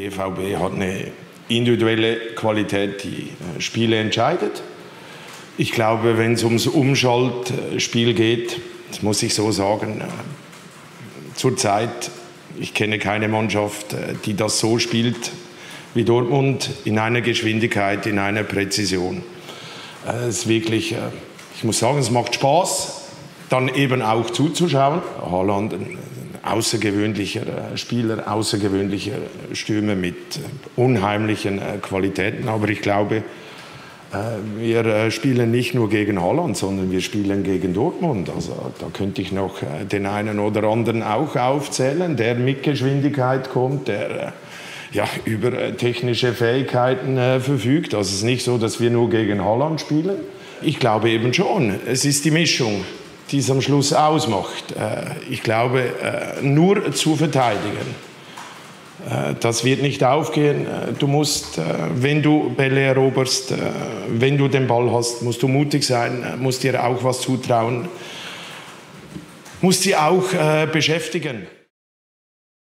BVB hat eine individuelle Qualität, die Spiele entscheidet. Ich glaube, wenn es ums Umschaltspiel geht, das muss ich so sagen, zurzeit, ich kenne keine Mannschaft, die das so spielt wie Dortmund, in einer Geschwindigkeit, in einer Präzision. Es ist wirklich, ich muss sagen, es macht Spaß, dann eben auch zuzuschauen. Haaland, außergewöhnlicher Spieler, außergewöhnlicher Stürmer mit unheimlichen Qualitäten. Aber ich glaube, wir spielen nicht nur gegen Holland, sondern wir spielen gegen Dortmund. Also da könnte ich noch den einen oder anderen auch aufzählen, der mit Geschwindigkeit kommt, der ja, über technische Fähigkeiten verfügt. Also es ist nicht so, dass wir nur gegen Holland spielen. Ich glaube eben schon, es ist die Mischung die es am Schluss ausmacht. Äh, ich glaube, äh, nur zu verteidigen, äh, das wird nicht aufgehen. Du musst, wenn du Bälle eroberst, wenn du den Ball hast, musst du mutig sein, musst dir auch was zutrauen, musst sie auch beschäftigen.